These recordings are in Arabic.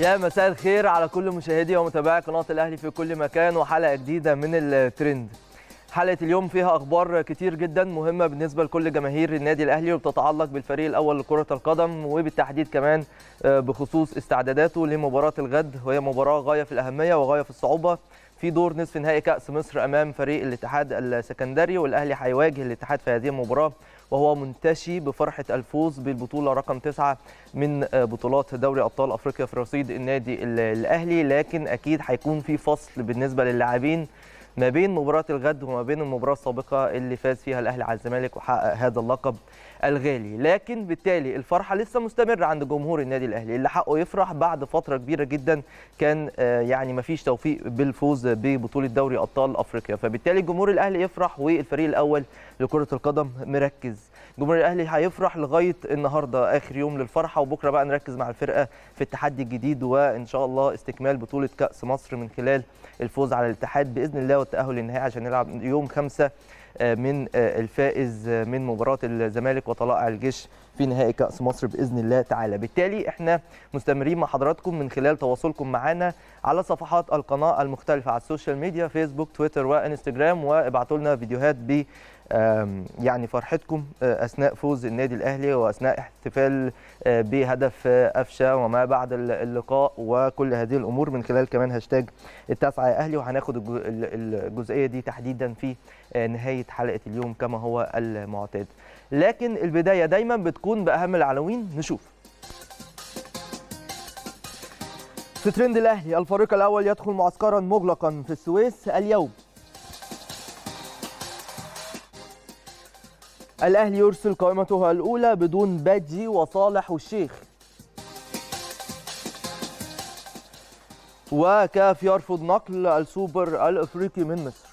يا مساء الخير على كل مشاهدي ومتابعي قناة الأهلي في كل مكان وحلقة جديدة من الترند. حلقة اليوم فيها أخبار كتير جدا مهمة بالنسبة لكل جماهير النادي الأهلي وبتتعلق بالفريق الأول لكرة القدم وبالتحديد كمان بخصوص استعداداته لمباراة الغد. وهي مباراة غاية في الأهمية وغاية في الصعوبة. في دور نصف نهائي كأس مصر أمام فريق الاتحاد السكندري والأهلي هيواجه الاتحاد في هذه المباراة وهو منتشي بفرحة الفوز بالبطولة رقم تسعة من بطولات دوري أبطال أفريقيا في رصيد النادي الأهلي. لكن أكيد هيكون في فصل بالنسبة للاعبين ما بين مباراة الغد وما بين المباراة السابقة اللي فاز فيها الأهلي على الزمالك وحقق هذا اللقب. الغالي. لكن بالتالي الفرحة لسه مستمرة عند جمهور النادي الأهلي اللي حقه يفرح بعد فترة كبيرة جدا. كان يعني ما فيش توفيق بالفوز ببطولة دوري أبطال أفريقيا. فبالتالي جمهور الأهلي يفرح والفريق الأول لكرة القدم مركز. جمهور الأهلي هيفرح لغاية النهارده آخر يوم للفرحة. وبكرة بقى نركز مع الفرقة في التحدي الجديد وإن شاء الله استكمال بطولة كأس مصر من خلال الفوز على الاتحاد بإذن الله والتأهل للنهائي عشان نلعب يوم خمسة من الفائز من مباراة الزمالك وطلائع الجيش في نهائي كأس مصر بإذن الله تعالى. بالتالي إحنا مستمرين مع حضراتكم من خلال تواصلكم معنا على صفحات القناة المختلفة على ال social media فيسبوك تويتر وإنستجرام وابعتوا لنا فيديوهات ب يعني فرحتكم أثناء فوز النادي الأهلي وأثناء احتفال بهدف قفشه وما بعد اللقاء وكل هذه الأمور من خلال كمان هاشتاج التاسعه يا أهلي. وهناخد الجزئية دي تحديدا في نهاية حلقة اليوم كما هو المعتاد. لكن البداية دايما بتكون بأهم العناوين نشوف. في ترند الأهلي الفريق الأول يدخل معسكرا مغلقا في السويس اليوم. الأهلي يرسل قائمته الأولى بدون بادجي وصالح والشيخ. وكاف يرفض نقل السوبر الأفريقي من مصر.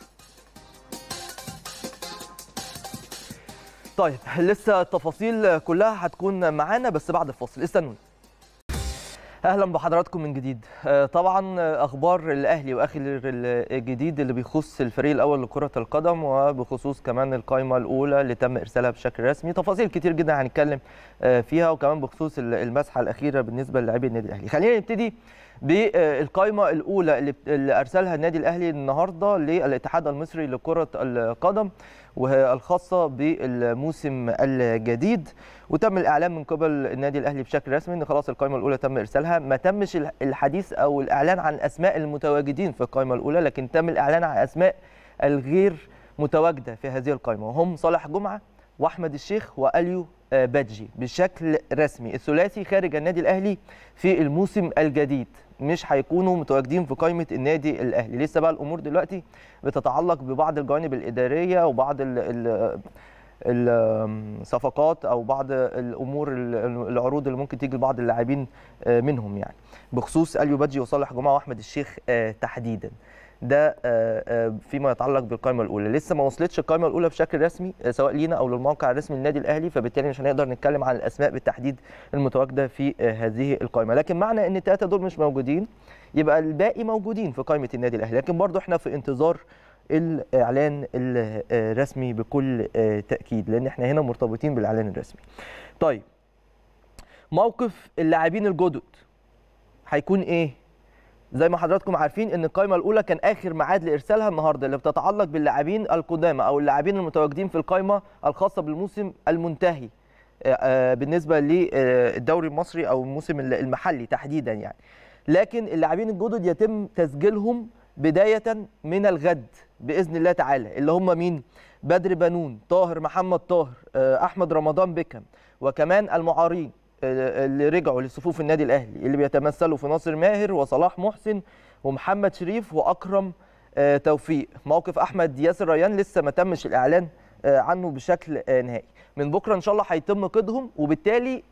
طيب لسه التفاصيل كلها هتكون معانا بس بعد الفاصل. استنوني أهلا بحضراتكم من جديد. طبعا أخبار الأهلي وآخر الجديد اللي بيخص الفريق الأول لكرة القدم وبخصوص كمان القائمه الأولى اللي تم إرسالها بشكل رسمي. تفاصيل كتير جدا هنتكلم فيها وكمان بخصوص المسحة الأخيرة بالنسبة للاعبي النادي الأهلي. خلينا نبتدي بالقائمة الأولى اللي أرسلها النادي الأهلي النهارده للاتحاد المصري لكرة القدم وهي الخاصة بالموسم الجديد. وتم الإعلان من قبل النادي الأهلي بشكل رسمي إن خلاص القائمة الأولى تم إرسالها. ما تمش الحديث أو الإعلان عن أسماء المتواجدين في القائمة الأولى لكن تم الإعلان عن أسماء الغير متواجدة في هذه القائمة. وهم صالح جمعة وأحمد الشيخ وأليو بادجي بشكل رسمي الثلاثي خارج النادي الأهلي في الموسم الجديد. مش هيكونوا متواجدين في قائمة النادي الأهلي. لسه بقى الأمور دلوقتي بتتعلق ببعض الجوانب الإدارية وبعض ال ال الصفقات أو بعض الأمور العروض اللي ممكن تيجي لبعض اللاعبين منهم يعني. بخصوص أليو بادجي وصالح جمعة وأحمد الشيخ تحديدا. ده فيما يتعلق بالقائمة الأولى. لسه ما وصلتش القائمة الأولى بشكل رسمي سواء لينا أو للموقع الرسمي للنادي الأهلي فبالتالي مش هنقدر نتكلم عن الأسماء بالتحديد المتواجدة في هذه القائمة. لكن معنى إن الثلاثه دول مش موجودين يبقى الباقي موجودين في قائمة النادي الأهلي. لكن برضو إحنا في انتظار الإعلان الرسمي بكل تأكيد لأن إحنا هنا مرتبطين بالإعلان الرسمي. طيب موقف اللاعبين الجدد هيكون إيه؟ زي ما حضراتكم عارفين إن القائمة الأولى كان آخر ميعاد لإرسالها النهارده اللي بتتعلق باللاعبين القدامى أو اللاعبين المتواجدين في القائمة الخاصة بالموسم المنتهي بالنسبة للدوري المصري أو الموسم المحلي تحديدا يعني. لكن اللاعبين الجدد يتم تسجيلهم بداية من الغد بإذن الله تعالى اللي هم مين؟ بدر بنون طاهر محمد طاهر أحمد رمضان بكم وكمان المعارين اللي رجعوا لصفوف النادي الأهلي اللي بيتمثلوا في ناصر ماهر وصلاح محسن ومحمد شريف وأكرم توفيق. موقف أحمد ياسر ريان لسه ما تمش الإعلان عنه بشكل نهائي. من بكرة إن شاء الله هيتم قيدهم وبالتالي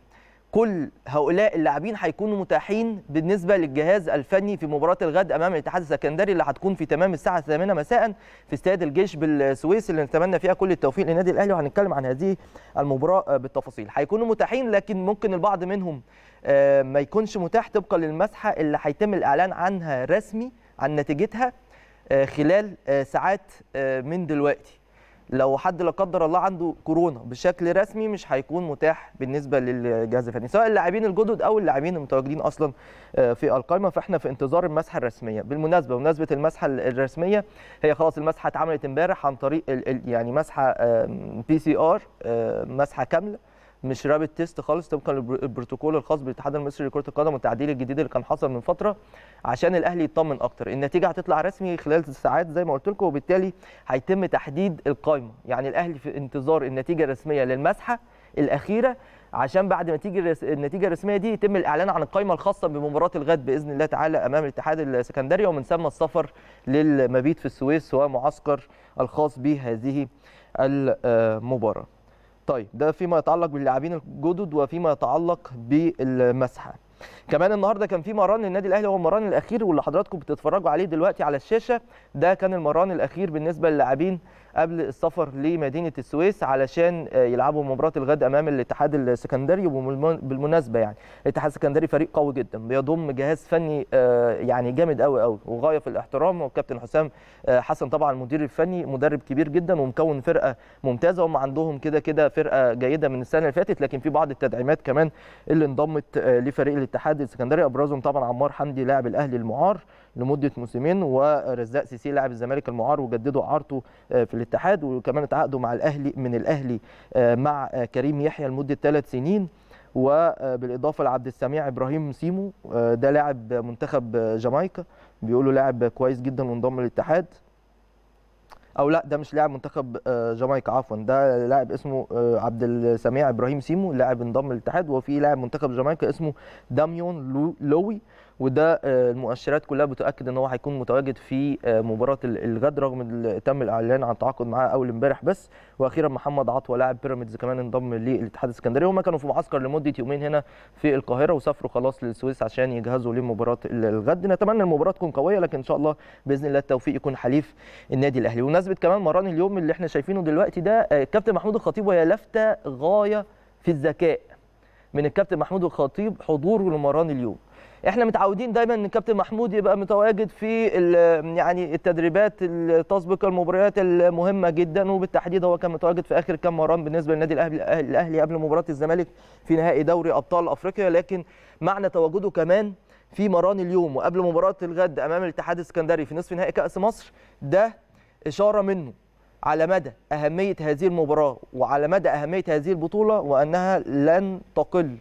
كل هؤلاء اللاعبين هيكونوا متاحين بالنسبة للجهاز الفني في مباراة الغد أمام الاتحاد السكندري اللي هتكون في تمام الساعة 8 مساء في استاد الجيش بالسويس اللي نتمنى فيها كل التوفيق للنادي الأهلي. وهنتكلم عن هذه المباراة بالتفاصيل. هيكونوا متاحين لكن ممكن البعض منهم ما يكونش متاح طبقا للمسحة اللي هيتم الإعلان عنها رسمي عن نتيجتها خلال ساعات من دلوقتي. لو حد لا قدر الله عنده كورونا بشكل رسمي مش هيكون متاح بالنسبة للجهاز الفني سواء اللاعبين الجدد أو اللاعبين المتواجدين أصلا في القائمة. فإحنا في انتظار المسحة الرسمية. بالمناسبة بمناسبة المسحة الرسمية هي خلاص المسحة اتعملت امبارح عن طريق يعني مسحة PCR مسحة كاملة. مش rapid test خالص طبقا للبروتوكول الخاص بالاتحاد المصري لكرة القدم والتعديل الجديد اللي كان حصل من فترة عشان الأهلي يطمن أكتر. النتيجة هتطلع رسمي خلال ساعات زي ما قلت لكم وبالتالي هيتم تحديد القائمه يعني الأهلي في انتظار النتيجة الرسمية للمسحة الأخيرة عشان بعد ما تيجي النتيجة الرسمية دي يتم الإعلان عن القائمه الخاصة بمباراة الغد بإذن الله تعالى أمام الاتحاد السكندري ومن ثم السفر للمبيت في السويس ومعسكر الخاص بهذه المباراة. طيب ده فيما يتعلق باللاعبين الجدد وفيما يتعلق بالمسحه كمان النهارده كان في مران للنادي الأهلي هو المران الأخير واللي حضراتكم بتتفرجوا عليه دلوقتي على الشاشة ده كان المران الأخير بالنسبة للاعبين قبل السفر لمدينة السويس علشان يلعبوا مباراة الغد أمام الاتحاد السكندري وبالمناسبه يعني الاتحاد السكندري فريق قوي جدا بيضم جهاز فني يعني جامد قوي قوي وغاية في الاحترام والكابتن حسام حسن طبعا المدير الفني مدرب كبير جدا ومكون فرقة ممتازة هم عندهم كده كده فرقة جيدة من السنة اللي فاتت لكن في بعض التدعيمات كمان اللي انضمت لفريق الاتحاد السكندري. أبرزهم طبعا عمار حمدي لاعب الأهلي المعار لمدة موسمين ورزاق سيسي لاعب الزمالك المعار وجددوا اعارته في الاتحاد وكمان اتعاقدوا مع الأهلي من الأهلي مع كريم يحيى لمدة ثلاث سنين. وبالاضافه لعبد السميع إبراهيم سيمو ده لاعب منتخب جامايكا. بيقولوا لاعب كويس جدا وانضم للاتحاد. أو لا ده مش لاعب منتخب جامايكا عفوا. ده لاعب اسمه عبد السميع إبراهيم سيمو لاعب انضم للاتحاد. وفي لاعب منتخب جامايكا اسمه داميون لوي. وده المؤشرات كلها بتؤكد إن هو هيكون متواجد في مباراة الغد رغم ان تم الإعلان عن التعاقد معاه أول امبارح بس. وأخيرا محمد عطوة لاعب بيراميدز كمان انضم للاتحاد السكندري هم كانوا في معسكر لمدة يومين هنا في القاهرة وسافروا خلاص للسويس عشان يجهزوا لمباراة الغد. نتمنى المباراة تكون قوية لكن إن شاء الله بإذن الله التوفيق يكون حليف النادي الأهلي. وبمناسبه كمان مران اليوم اللي إحنا شايفينه دلوقتي ده كابتن محمود الخطيب وهي لفته غاية في الذكاء. من الكابتن محمود الخطيب حضوره لمران اليوم. إحنا متعودين دايما إن الكابتن محمود يبقى متواجد في يعني التدريبات تسبق المباريات المهمة جدا وبالتحديد هو كان متواجد في آخر كام مران بالنسبة للنادي الاهلي الأهلي قبل مباراة الزمالك في نهائي دوري أبطال أفريقيا. لكن معنى تواجده كمان في مران اليوم وقبل مباراة الغد أمام الاتحاد السكندري في نصف نهائي كأس مصر ده إشارة منه على مدى أهمية هذه المباراة وعلى مدى أهمية هذه البطولة وأنها لن تقل.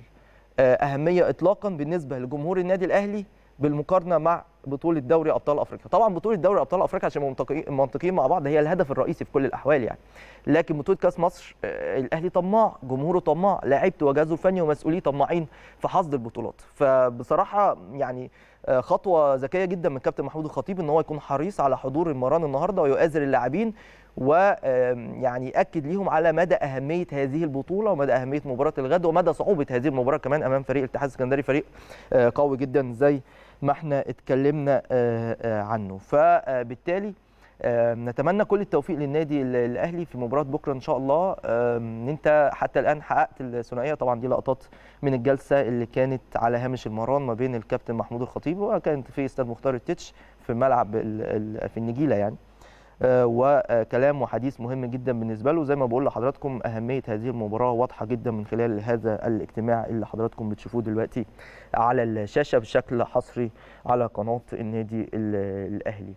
أهمية اطلاقا بالنسبة لجمهور النادي الأهلي بالمقارنة مع بطولة دوري أبطال أفريقيا. طبعا بطولة دوري أبطال أفريقيا عشان منطقيين مع بعض هي الهدف الرئيسي في كل الأحوال يعني. لكن بطولة كأس مصر الأهلي طماع جمهوره طماع لاعيبته وجهازه الفني ومسؤوليه طماعين في حصد البطولات. فبصراحة يعني خطوة ذكية جدا من كابتن محمود الخطيب إن هو يكون حريص على حضور المران النهارده ويؤازر اللاعبين ويعني ياكد ليهم على مدى أهمية هذه البطولة ومدى أهمية مباراة الغد ومدى صعوبة هذه المباراة كمان أمام فريق الاتحاد السكندري فريق قوي جدا زي ما إحنا اتكلمنا عنه. فبالتالي نتمنى كل التوفيق للنادي الأهلي في مباراة بكرة إن شاء الله. ان أنت حتى الآن حققت الثنائية. طبعا دي لقطات من الجلسة اللي كانت على هامش المران ما بين الكابتن محمود الخطيب وكانت في استاد مختار التتش في ملعب في النجيلة يعني. وكلام وحديث مهم جدا بالنسبة له. زي ما بقول لحضراتكم أهمية هذه المباراة واضحة جدا من خلال هذا الاجتماع اللي حضراتكم بتشوفوه دلوقتي على الشاشة بشكل حصري على قناة النادي الأهلي.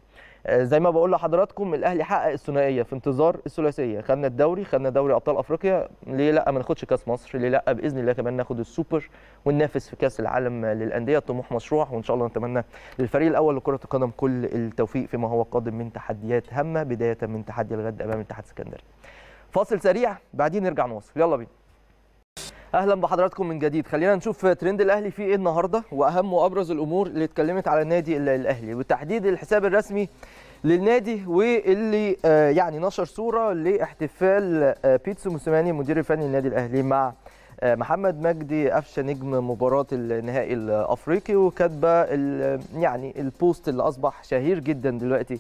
زي ما بقول لحضراتكم الأهلي حقق الثنائية في انتظار الثلاثية. خدنا الدوري خدنا دوري أبطال أفريقيا. ليه لأ؟ ما ناخدش كأس مصر. ليه لأ؟ بإذن الله كمان ناخد السوبر وننافس في كأس العالم للأندية. الطموح مشروع وإن شاء الله نتمنى للفريق الأول لكرة القدم كل التوفيق فيما هو قادم من تحديات هامة بداية من تحدي الغد أمام الاتحاد السكندري فاصل سريع بعدين نرجع نواصل. يلا بينا. أهلا بحضراتكم من جديد. خلينا نشوف ترند الأهلي فيه إيه النهارده وأهم وأبرز الأمور اللي اتكلمت على النادي الأهلي وتحديدا الحساب الرسمي للنادي واللي يعني نشر صورة لاحتفال بيتسو موسيماني المدير الفني للنادي الأهلي مع محمد مجدي قفشة نجم مباراة النهائي الأفريقي وكاتبة يعني ال post اللي أصبح شهير جدا دلوقتي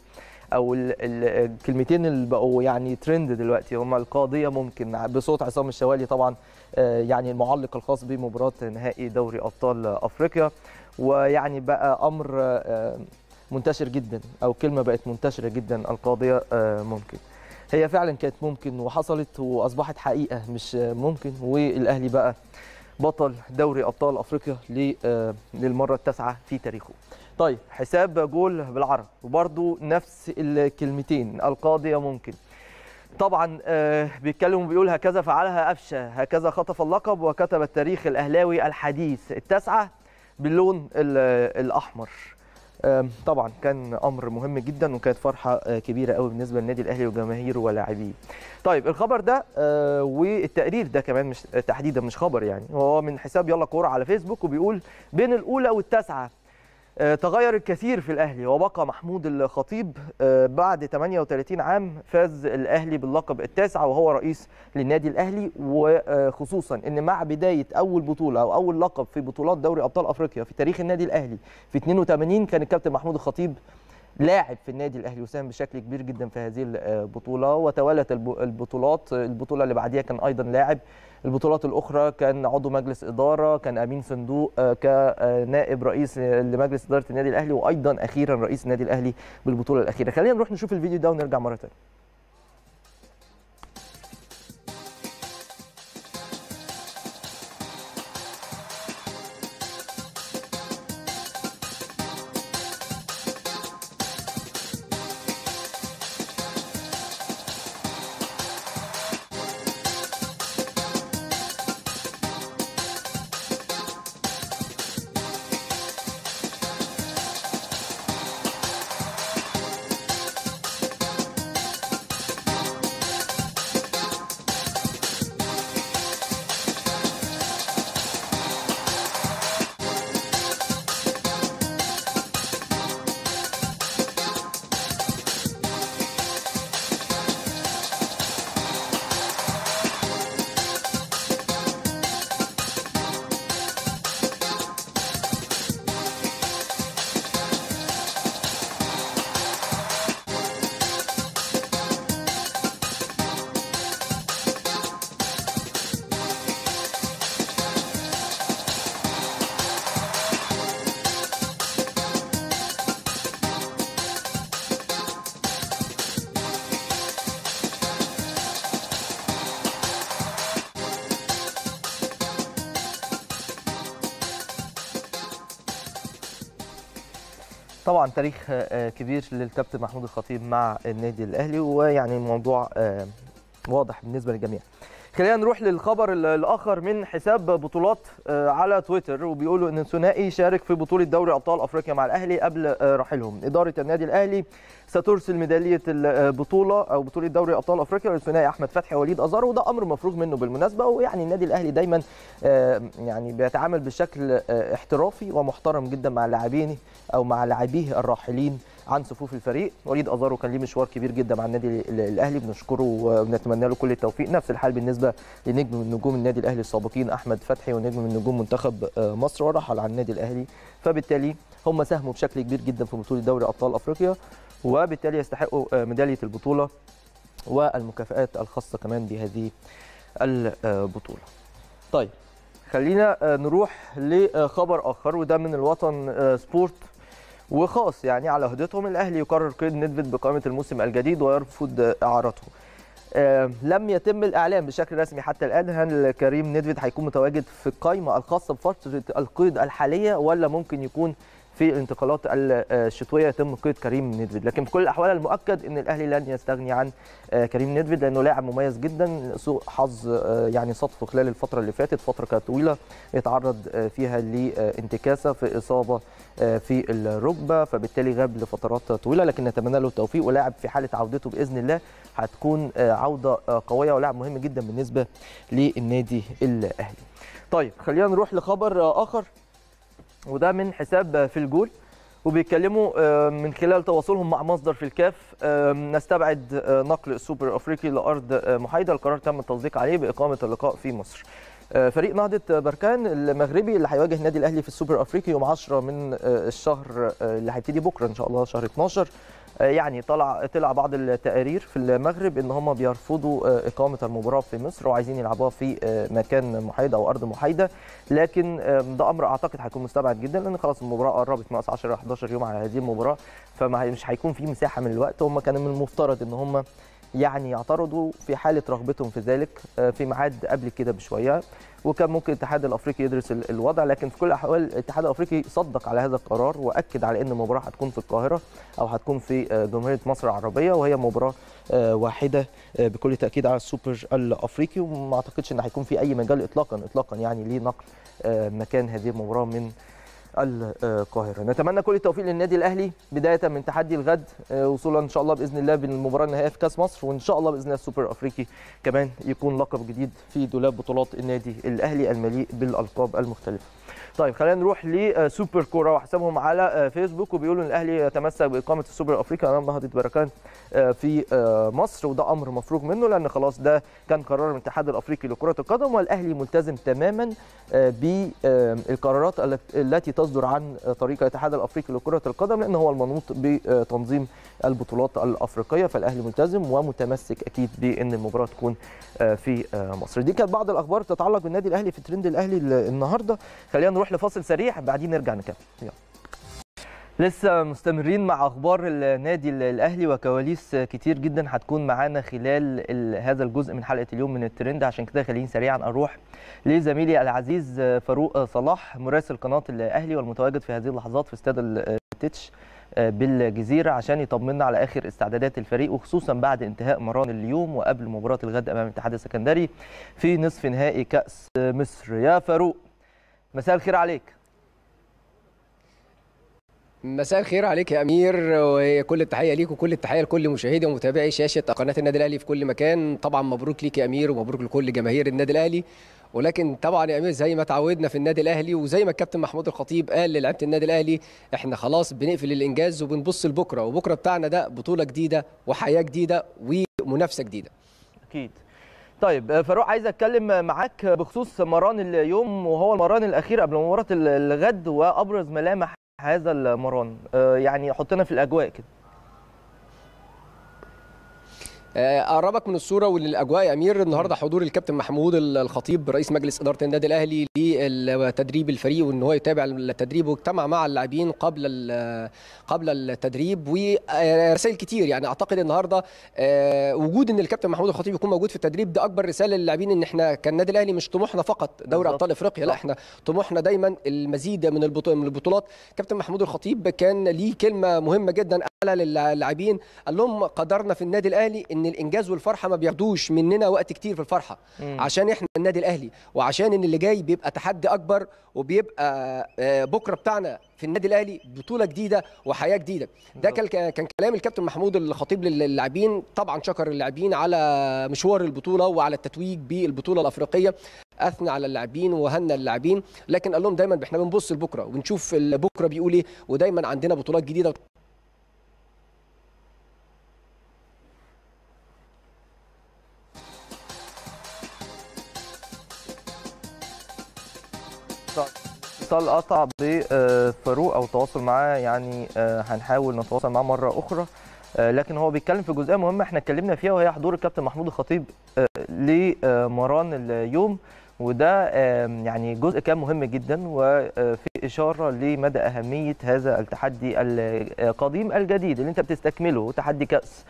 أو الكلمتين اللي بقوا يعني ترند دلوقتي هما القاضية ممكن بصوت عصام الشوالي طبعا يعني المعلق الخاص بمباراة نهائي دوري أبطال أفريقيا. ويعني بقى أمر منتشر جدا أو كلمة بقت منتشرة جدا القاضية ممكن. هي فعلا كانت ممكن وحصلت وأصبحت حقيقة مش ممكن. والأهلي بقى بطل دوري أبطال أفريقيا للمرة التاسعة في تاريخه. طيب حساب جول بالعرب وبرده نفس الكلمتين القاضيه ممكن. طبعا بيتكلم وبيقول هكذا فعلها قفشه هكذا خطف اللقب وكتب التاريخ الأهلاوي الحديث التاسعة باللون الأحمر. طبعا كان أمر مهم جدا وكانت فرحة كبيرة قوي بالنسبة للنادي الأهلي وجماهيره ولاعبيه. طيب الخبر ده والتقرير ده كمان مش تحديدا مش خبر يعني هو من حساب يلا كورة على فيسبوك وبيقول بين الأولى والتاسعة تغير الكثير في الأهلي. وبقى محمود الخطيب بعد 38 عام فاز الأهلي باللقب التاسع وهو رئيس للنادي الأهلي. وخصوصا إن مع بداية أول بطولة أو أول لقب في بطولات دوري أبطال أفريقيا في تاريخ النادي الأهلي في 82 كان الكابتن محمود الخطيب لاعب في النادي الأهلي وساهم بشكل كبير جدا في هذه البطوله وتوالت البطولات. البطولة اللي بعديها كان أيضا لاعب. البطولات الأخرى كان عضو مجلس إدارة كان أمين صندوق كنائب رئيس لمجلس إدارة النادي الأهلي وأيضا أخيرا رئيس النادي الأهلي بالبطولة الأخيرة. خلينا نروح نشوف الفيديو ده ونرجع مرة ثانية طبعا تاريخ كبير للكابتن محمود الخطيب مع النادي الأهلي ويعني الموضوع واضح بالنسبة للجميع. خلينا نروح للخبر الآخر من حساب بطولات على تويتر وبيقولوا إن الثنائي شارك في بطولة دوري أبطال أفريقيا مع الأهلي قبل رحيلهم. إدارة النادي الأهلي سترسل ميدالية البطوله أو بطولة دوري أبطال أفريقيا للثنائي أحمد فتحي ووليد أزار وده أمر مفروغ منه بالمناسبة ويعني النادي الأهلي دايما يعني بيتعامل بشكل احترافي ومحترم جدا مع لاعبيه أو مع لاعبيه الراحلين عن صفوف الفريق. وليد ازارو كان ليه مشوار كبير جدا مع النادي الأهلي بنشكره وبنتمنى له كل التوفيق. نفس الحال بالنسبة لنجم من نجوم النادي الأهلي السابقين أحمد فتحي ونجم من نجوم منتخب مصر ورحل عن النادي الأهلي. فبالتالي هم ساهموا بشكل كبير جدا في بطولة دوري أبطال أفريقيا. وبالتالي يستحقوا ميدالية البطولة والمكافآت الخاصة كمان بهذه البطولة. طيب خلينا نروح لخبر آخر وده من الوطن سبورت وخاص يعني على هدتهم الأهلي يقرر قيد ندفد بقائمة الموسم الجديد ويرفض إعارته. آه لم يتم الاعلان بشكل رسمي حتى الآن هل كريم ندفد هيكون متواجد في القائمه الخاصة بفترة القيد الحالية ولا ممكن يكون في الانتقالات الشتوية يتم قيد كريم ندفد لكن في كل الأحوال المؤكد إن الأهلي لن يستغني عن كريم ندفد لأنه لاعب مميز جدا. سوء حظ يعني صدفه خلال الفترة اللي فاتت فترة كانت طويلة يتعرض فيها لانتكاسة في إصابة في الركبة فبالتالي غاب لفترات طويلة. لكن نتمنى له التوفيق ولاعب في حالة عودته بإذن الله هتكون عودة قوية ولاعب مهم جدا بالنسبة للنادي الأهلي. طيب خلينا نروح لخبر آخر. وده من حساب في الجول وبيتكلموا من خلال تواصلهم مع مصدر في الكاف نستبعد نقل السوبر الافريقي لأرض محايدة. القرار تم التصديق عليه بإقامة اللقاء في مصر. فريق نهضة بركان المغربي اللي هيواجه النادي الأهلي في السوبر الافريقي يوم 10 من الشهر اللي هيبتدي بكرة إن شاء الله شهر 12 يعني طلع طلع بعض التقارير في المغرب إن هم بيرفضوا إقامة المباراة في مصر وعايزين يلعبوها في مكان محايد أو أرض محايدة. لكن ده أمر أعتقد هيكون مستبعد جدا لأن خلاص المباراة قربت ناقص 10 11 يوم على هذه المباراة فمش هيكون في مساحة من الوقت. هم كان من المفترض إن هم يعني يعترضوا في حالة رغبتهم في ذلك في ميعاد قبل كده بشوية. وكان ممكن الاتحاد الأفريقي يدرس الوضع لكن في كل الأحوال الاتحاد الأفريقي صدق على هذا القرار وأكد على إن المباراة هتكون في القاهرة أو هتكون في جمهورية مصر العربية وهي مباراة واحدة بكل تأكيد على السوبر الأفريقي. وما أعتقدش إن هيكون في أي مجال اطلاقا اطلاقا يعني لنقل مكان هذه المباراة من القاهرة. نتمنى كل التوفيق للنادي الأهلي بداية من تحدي الغد وصولا إن شاء الله بإذن الله بالمباراه النهائية في كأس مصر وإن شاء الله بإذن الله السوبر الافريقي كمان يكون لقب جديد في دولاب بطولات النادي الأهلي المليء بالألقاب المختلفة. طيب خلينا نروح لسوبر كورة. وحسابهم على فيسبوك وبيقولوا إن الأهلي يتمسك بإقامة السوبر الافريقي أمام نهضة بركان في مصر وده أمر مفروغ منه لأن خلاص ده كان قرار من الاتحاد الأفريقي لكرة القدم والأهلي ملتزم تماما بالقرارات التي تصدر عن طريق الاتحاد الأفريقي لكرة القدم لأن هو المنوط بتنظيم البطولات الأفريقية فالأهلي ملتزم ومتمسك أكيد بإن المباراة تكون في مصر. دي كانت بعض الأخبار تتعلق بالنادي الأهلي في ترند الأهلي النهارده. خلينا نروح لفاصل سريع بعدين نرجع نكمل. يلا. لسه مستمرين مع أخبار النادي الأهلي وكواليس كتير جدا هتكون معانا خلال هذا الجزء من حلقة اليوم من الترند. عشان كده خليني سريعا أروح لزميلي العزيز فاروق صلاح مراسل قناة الأهلي والمتواجد في هذه اللحظات في استاد التتش بالجزيرة عشان يطمنا على آخر استعدادات الفريق وخصوصا بعد انتهاء مران اليوم وقبل مباراة الغد أمام الاتحاد السكندري في نصف نهائي كأس مصر. يا فاروق. مساء الخير عليك. مساء الخير عليك يا أمير وكل التحية ليك وكل التحية لكل مشاهدي ومتابعي شاشة قناة النادي الأهلي في كل مكان. طبعا مبروك ليك يا أمير ومبروك لكل جماهير النادي الأهلي. ولكن طبعا يا أمير زي ما تعودنا في النادي الأهلي وزي ما الكابتن محمود الخطيب قال للاعيبه النادي الأهلي إحنا خلاص بنقفل الإنجاز وبنبص لبكرة وبكرة بتاعنا ده بطولة جديدة وحياة جديدة ومنافسة جديدة. أكيد. طيب فاروق عايز أتكلم معاك بخصوص مران اليوم وهو المران الأخير قبل مباراة الغد وأبرز ملامح هذا المران. يعني حطنا في الأجواء كده. أقربك من الصورة وللاجواء يا أمير النهارده حضور الكابتن محمود الخطيب رئيس مجلس إدارة النادي الأهلي لتدريب الفريق وإن هو يتابع التدريب واجتمع مع اللاعبين قبل قبل التدريب. ورسائل كتير يعني أعتقد النهارده وجود إن الكابتن محمود الخطيب يكون موجود في التدريب ده أكبر رسالة للاعبين إن إحنا كالنادي الأهلي مش طموحنا فقط دوري أبطال إفريقيا لا إحنا طموحنا دايما المزيد من البطولات. كابتن محمود الخطيب كان ليه كلمة مهمة جدا قالها للاعبين قال لهم قدرنا في النادي الأهلي إن الإنجاز والفرحة ما بياخدوش مننا وقت كتير في الفرحة. مم. عشان إحنا النادي الأهلي وعشان إن اللي جاي بيبقى تحدي أكبر وبيبقى بكرة بتاعنا في النادي الأهلي بطولة جديدة وحياة جديدة. ده كان كان كلام الكابتن محمود الخطيب للاعبين طبعا شكر اللاعبين على مشوار البطولة وعلى التتويج بالبطولة الأفريقية. أثنى على اللاعبين وهنى اللاعبين. لكن قال لهم دايما إحنا بنبص لبكرة ونشوف بكرة بيقول إيه ودايما عندنا بطولات جديدة اتصال قطع بفاروق أو التواصل معاه يعني هنحاول نتواصل معاه مرة أخرى. لكن هو بيتكلم في جزئية مهمة إحنا اتكلمنا فيها وهي حضور الكابتن محمود الخطيب لمران اليوم. وده يعني جزء كان مهم جدا وفي إشارة لمدى أهمية هذا التحدي القديم الجديد اللي انت بتستكمله تحدي كأس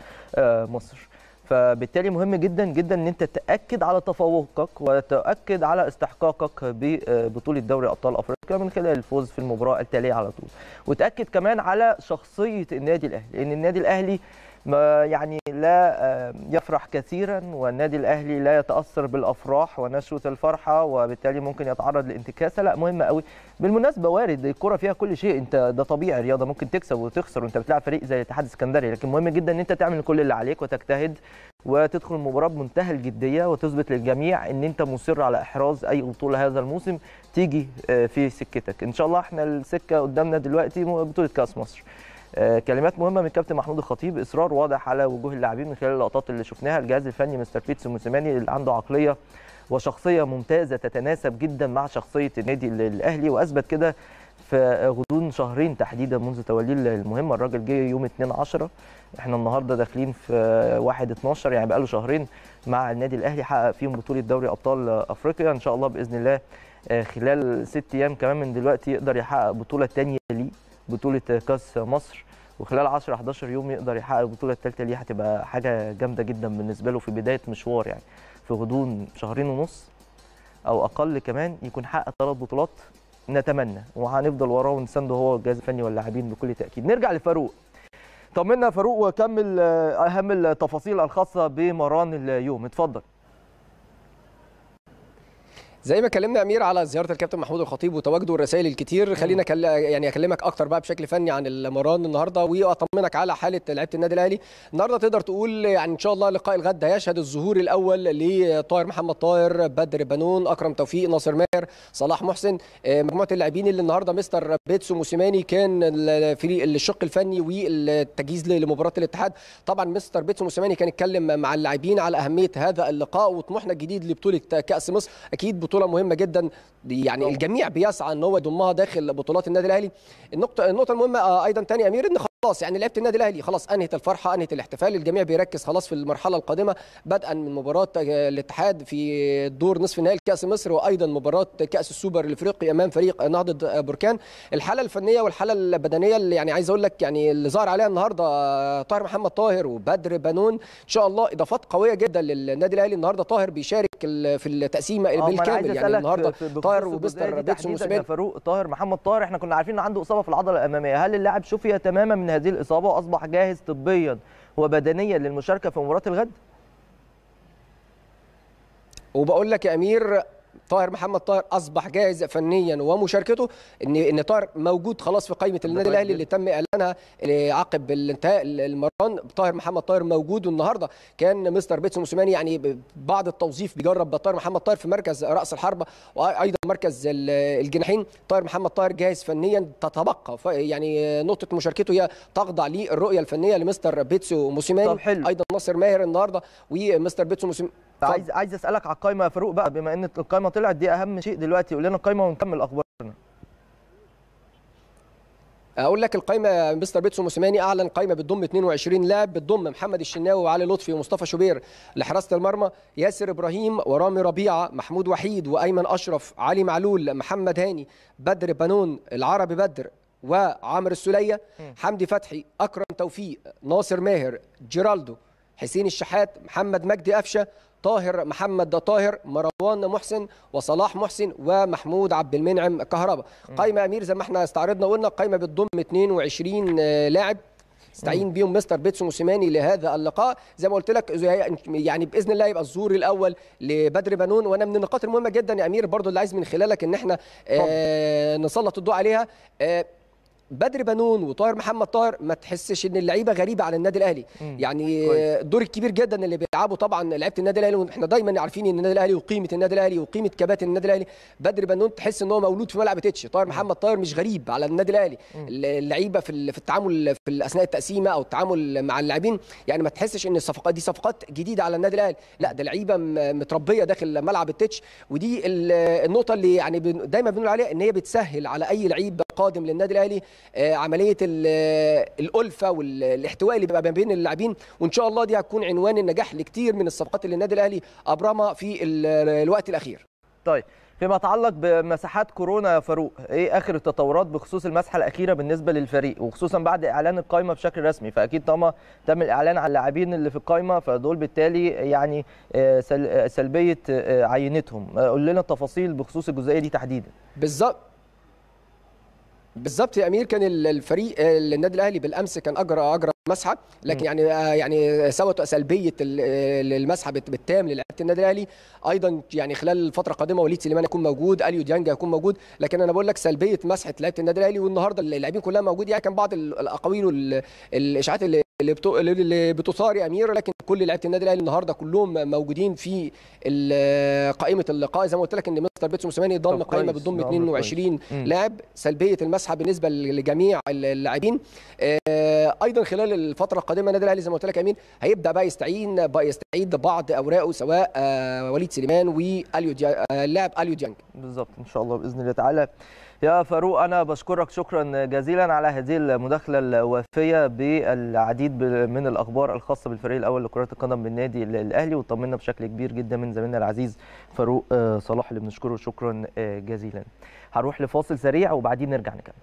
مصر. فبالتالي مهم جدا جدا إن أنت تأكد على تفوقك وتأكد على استحقاقك ببطولة دوري أبطال أفريقيا من خلال الفوز في المباراة التالية على طول. وتأكد كمان على شخصية النادي الأهلي لأن النادي الأهلي ما يعني لا يفرح كثيرا والنادي الأهلي لا يتأثر بالأفراح ونشوه الفرحة وبالتالي ممكن يتعرض لانتكاسة. لا مهمه قوي بالمناسبة وارد الكرة فيها كل شيء. انت ده طبيعي رياضه ممكن تكسب وتخسر وانت بتلعب فريق زي الاتحاد السكندري. لكن مهم جدا إن انت تعمل كل اللي عليك وتجتهد وتدخل المباراه بمنتهى الجدية وتثبت للجميع إن انت مصر على إحراز أي بطولة هذا الموسم تيجي في سكتك. إن شاء الله إحنا السكة قدامنا دلوقتي بطولة كأس مصر. كلمات مهمة من الكابتن محمود الخطيب إصرار واضح على وجوه اللاعبين من خلال اللقطات اللي شفناها. الجهاز الفني مستر بيتسو موسيماني اللي عنده عقلية وشخصية ممتازة تتناسب جدا مع شخصية النادي الأهلي وأثبت كده في غضون شهرين تحديدا منذ توليه المهمة. الراجل جه يوم 2 10 إحنا النهارده داخلين في 1 12 يعني بقاله شهرين مع النادي الأهلي حقق فيهم بطولة دوري أبطال أفريقيا. إن شاء الله بإذن الله خلال ست أيام كمان من دلوقتي يقدر يحقق بطولة ثانية ليه. بطولة كأس مصر وخلال 10 11 يوم يقدر يحقق البطولة الثالثه ليه هتبقى حاجة جامدة جدا بالنسبة له في بداية مشوار يعني. في غضون شهرين ونص أو أقل كمان يكون حقق ثلاث بطولات نتمنى وهنفضل وراه ونسنده هو والجهاز الفني واللاعبين بكل تأكيد. نرجع لفاروق. طمنا فاروق وكمل آه، أهم التفاصيل الخاصة بمران اليوم. اتفضل. زي ما كلمنا امير على زياره الكابتن محمود الخطيب وتواجده الرسائل الكتير خلينا كل... يعني أكلمك أكتر بقى بشكل فني عن المران النهارده وأطمنك على حالة لعيبة النادي الأهلي. النهارده تقدر تقول يعني إن شاء الله لقاء الغد هيشهد الظهور الأول لطاهر محمد طاهر بدر بنون أكرم توفيق ناصر ماهر صلاح محسن. آه، مجموعة اللاعبين اللي النهارده مستر بيتسو موسيماني كان في الشق الفني والتجهيز لمباراة الاتحاد. طبعا مستر بيتسو موسيماني كان اتكلم مع اللاعبين على أهمية هذا اللقاء وطموحنا الجديد لبطولة كأس مصر. أكيد بطولة مهمة جدا يعني. الجميع بيسعى إن هو يضمها داخل بطولات النادي الأهلي النقطه النقطة المهمة آه، أيضا تاني يا أمير إن خلاص يعني لعيبة النادي الأهلي خلاص أنهت الفرحة أنهت الاحتفال الجميع بيركز خلاص في المرحلة القادمة بدءا من مباراة آه، الاتحاد في دور نصف نهائي كاس مصر وأيضا مباراة كأس السوبر الإفريقي أمام فريق نهضة بركان. الحالة الفنية والحالة البدنية اللي يعني عايز أقول لك يعني اللي ظهر عليها النهارده آه، طاهر محمد طاهر وبدر بنون. إن شاء الله إضافات قوية جدا للنادي الأهلي النهارده طاهر بيشارك في التقسيمة آه، بالكامل. يعني النهارده طاهر ومستر دي بيتسو تحديداً موسيماني. يا فاروق طاهر محمد طاهر إحنا كنا عارفين إنه عنده إصابة في العضلة الأمامية. هل اللاعب شفي تماما من هذه الإصابة وأصبح جاهز طبيا وبدنيا للمشاركة في مباراة الغد؟ وبقول لك يا أمير طاهر محمد طاهر أصبح جاهز فنيا ومشاركته ان إن طاهر موجود خلاص في قائمة النادي الأهلي اللي تم إعلانها عقب الانتهاء المران. طاهر محمد طاهر موجود والنهارده كان مستر بيتسو موسيماني يعني بعد التوظيف بيجرب طاهر محمد طاهر في مركز رأس الحربة وأيضا مركز ال- الجناحين. طاهر محمد طاهر جاهز فنيا. تتبقى يعني نقطة مشاركته هي تخضع للرؤية الفنية لمستر بيتسو موسيماني. أيضا ناصر ماهر النهارده ومستر بيتسو موسيماني عايز عايز أسألك على القائمه يا فاروق بقى بما إن القائمه طلعت دي أهم شيء دلوقتي قول لنا القائمه ونكمل أخبارنا. أقول لك القائمه مستر بيتسو موسيماني أعلن قائمه بتضم 22 لاعب بتضم محمد الشناوي وعلي لطفي ومصطفى شوبير لحراسة المرمى ياسر إبراهيم ورامي ربيعة محمود وحيد وأيمن أشرف علي معلول محمد هاني بدر بنون العربي بدر وعمرو السولية حمدي فتحي أكرم توفيق ناصر ماهر جيرالدو حسين الشحات محمد مجدي قفشة طاهر محمد طاهر مروان محسن وصلاح محسن ومحمود عبد المنعم كهربا. قائمه يا أمير زي ما إحنا استعرضنا وقلنا قائمه بتضم 22 لاعب استعين بيهم مستر بيتسو موسيماني لهذا اللقاء. زي ما قلت لك يعني بإذن الله يبقى الظهور الأول لبدر بنون. وأنا من النقاط المهمة جدا يا أمير برضو اللي عايز من خلالك إن إحنا آه نسلط الضوء عليها. آه بدر بنون وطاهر محمد طاهر ما تحسش إن اللعيبة غريبة على النادي الأهلي. مم. يعني الدور الكبير جدا اللي بيلعبه طبعا لعيبة النادي الأهلي وإحنا دايما عارفين إن النادي الأهلي وقيمة النادي الأهلي وقيمة كباتن النادي الأهلي. بدر بنون تحس إن هو مولود في ملعب تتش طاهر محمد طاهر مش غريب على النادي الأهلي. اللعيبة في في التعامل في اثناء التقسيمة أو التعامل مع اللاعبين يعني ما تحسش إن الصفقات دي صفقات جديدة على النادي الأهلي. لا ده لعيبة متربية داخل ملعب التتش ودي ال- النقطة اللي يعني دايما بنقول عليها إن هي بتسهل على أي لعيب قادم للنادي الأهلي آه، عملية ال- الألفة والاحتواء اللي بيبقى ما بين اللاعبين وإن شاء الله دي هتكون عنوان النجاح لكتير من الصفقات اللي النادي الأهلي أبرمها في ال- الوقت الأخير. طيب فيما يتعلق بمساحات كورونا يا فاروق إيه آخر التطورات بخصوص المسحة الأخيرة بالنسبة للفريق وخصوصا بعد إعلان القائمه بشكل رسمي؟ فأكيد طالما تم الإعلان على اللاعبين اللي في القائمه فدول بالتالي يعني آه، سل- آه، سلبية آه، عينتهم. آه، قول لنا التفاصيل بخصوص الجزئية دي تحديدا. بالظبط. بالظبط يا أمير كان ال- الفريق آه، النادي الأهلي بالأمس كان اجرى اجرى مسحه لكن يعني آه، يعني سوت سلبية ال- ال- المسحه بت- بالتام للاعيبة النادي الأهلي. أيضا يعني خلال الفترة القادمه وليد سليمان يكون موجود أليو ديانج هيكون موجود لكن أنا بقول لك سلبية مسحة لعيبة النادي الأهلي والنهاردة اللاعبين كلها موجود يعني كان بعض ال- الأقاويل والاشاعات اللي اللي بتو- اللي بتثار يا أمير لكن كل لعيبة النادي الأهلي النهارده كلهم موجودين في قائمة اللقاء زي ما قلت لك إن مستر بيتسو موسيماني ضم قائمة بتضم ده أمر كويس. 22 مم. لاعب سلبية المسحة بالنسبة لجميع اللاعبين. آه، أيضا خلال الفترة القادمة النادي الأهلي زي ما قلت لك يا امين هيبدأ بقى يستعين بقى يستعيد بعض أوراقه سواء آه، وليد سليمان وأليو آه، اللاعب أليو ديانج بالظبط. إن شاء الله بإذن الله تعالى. يا فاروق أنا بشكرك شكرا جزيلا على هذه المداخلة الوافية بالعديد من الأخبار الخاصة بالفريق الأول لكرة القدم بالنادي ال- الأهلي وطمنا بشكل كبير جدا من زميلنا العزيز فاروق صلاح اللي بنشكره شكرا جزيلا. هروح لفاصل سريع وبعدين نرجع نكمل.